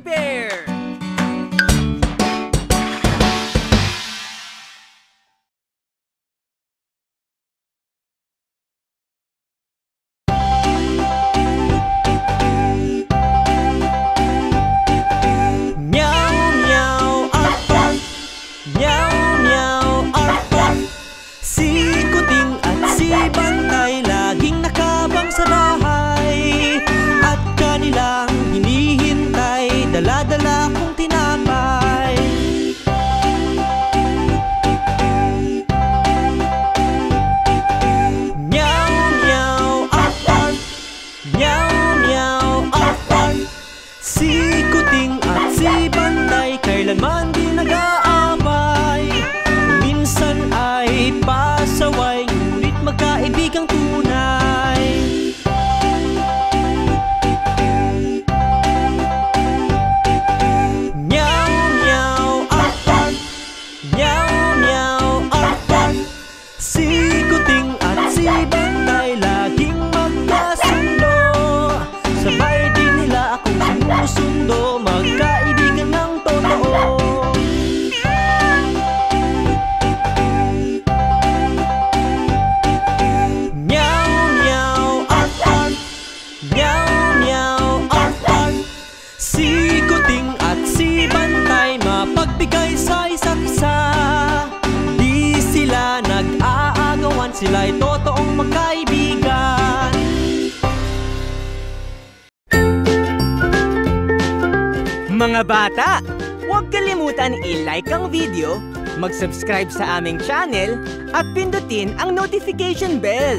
Bear. Man. sila'y totoong magkaibigan Mga bata, huwag kalimutan i-like ang video, mag-subscribe sa aming channel at pindutin ang notification bell.